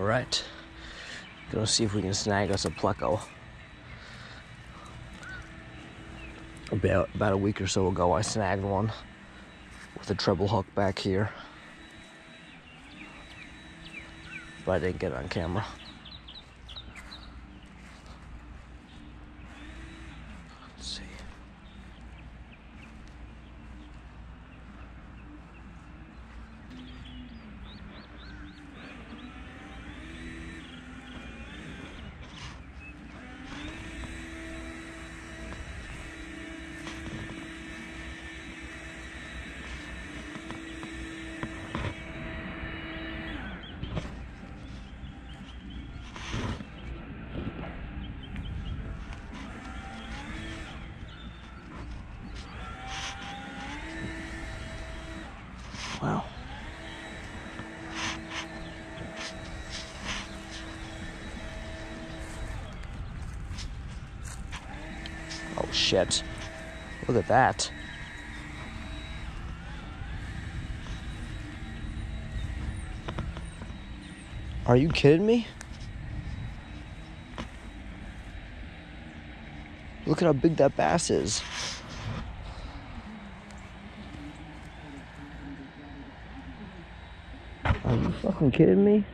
All right. Gonna see if we can snag us a pleco. About about a week or so ago, I snagged one with a treble hook back here, but I didn't get it on camera. Let's see. Wow. Oh shit. Look at that. Are you kidding me? Look at how big that bass is. Are you fucking kidding me?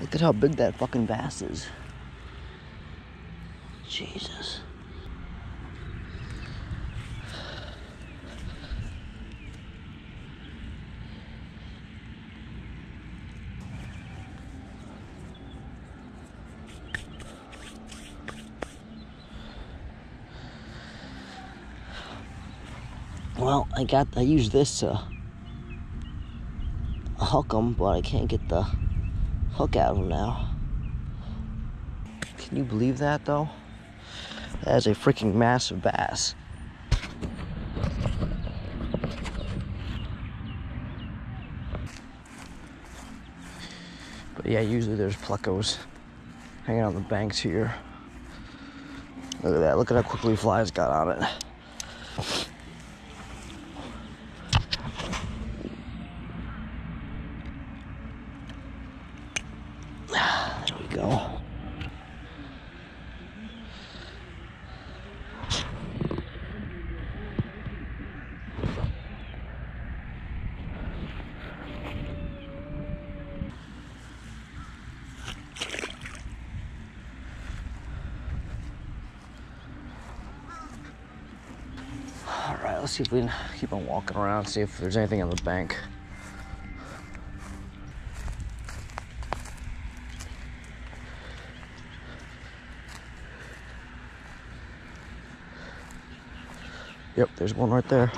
Look at how big that fucking bass is. Jesus. Well, I got, I used this to hook them, but I can't get the hook out of them now. Can you believe that though? That is a freaking massive bass. But yeah, usually there's plecos hanging on the banks here. Look at that. Look at how quickly flies got on it. There we go. All right, let's see if we can keep on walking around, see if there's anything on the bank. Yep, there's one right there.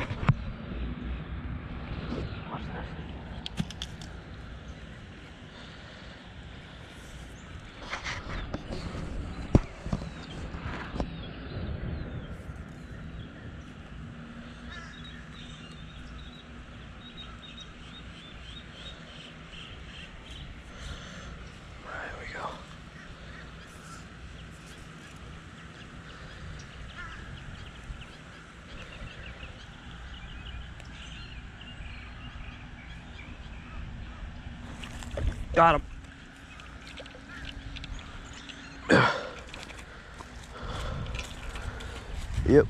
Got him. Yep.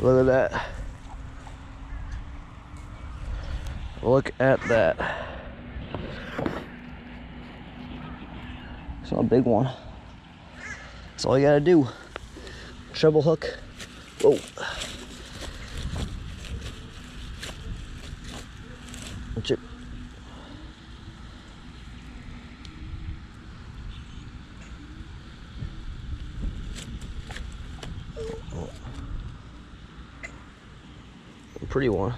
Look at that. Look at that. It's not a big one. That's all you gotta do. Treble hook. Whoa. Watch it. A pretty one.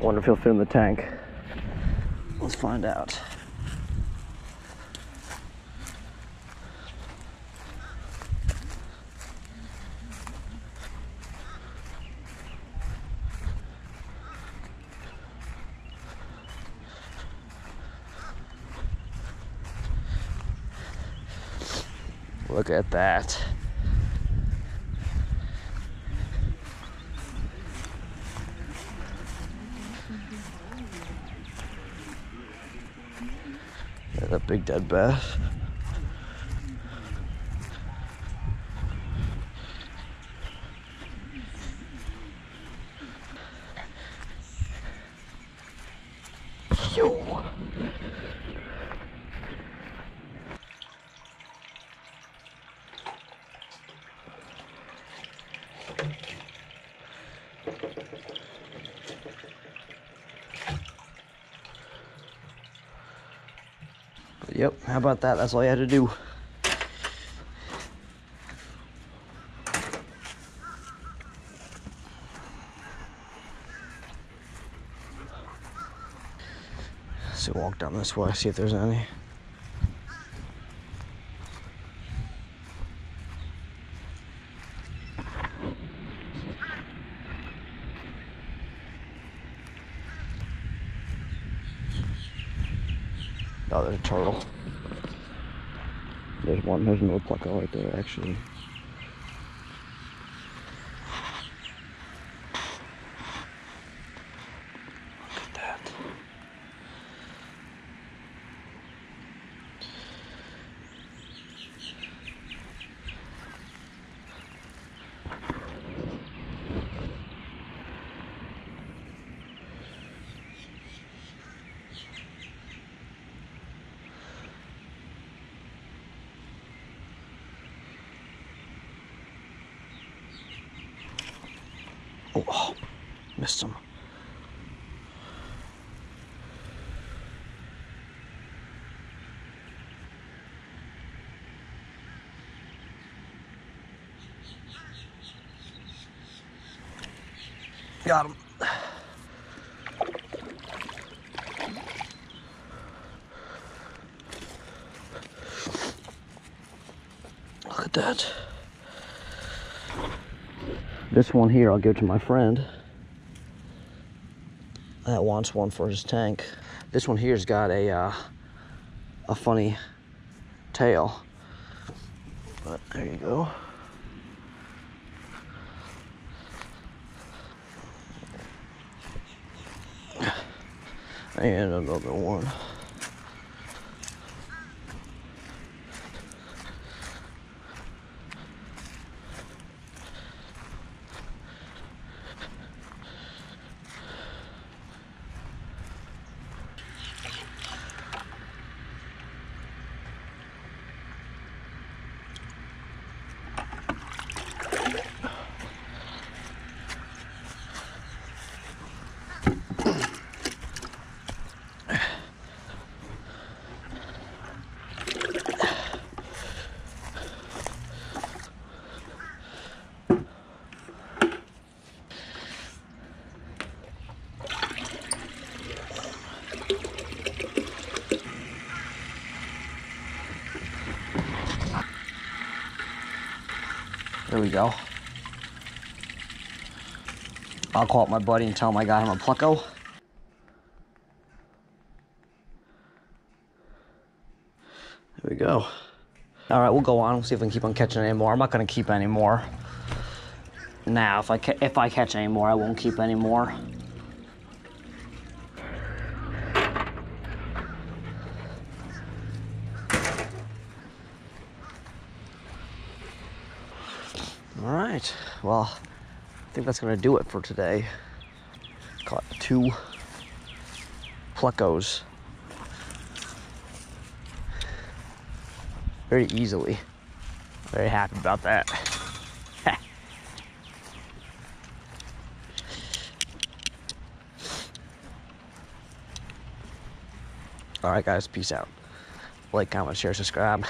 Wonder if he'll fit in the tank. Let's find out. Look at that. Big dead bass. Yo. Yep, how about that? That's all you had to do. So walk down this way, see if there's any. Oh, there's a turtle. There's one, there's another pleco right there, actually. Oh, missed him. Got him. Look at that. This one here, I'll give to my friend. That wants one for his tank. This one here's got a uh, a funny tail. But there you go. And another one. We go. I'll call up my buddy and tell him I got him a pleco. There we go. All right, we'll go on. We'll see if we can keep on catching any more. I'm not gonna keep any more. Now, if I if I catch any more, I won't keep any more. All right. Well, I think that's gonna do it for today. Caught two plecos very easily. Very happy about that. All right, guys. Peace out. Like, comment, share, subscribe.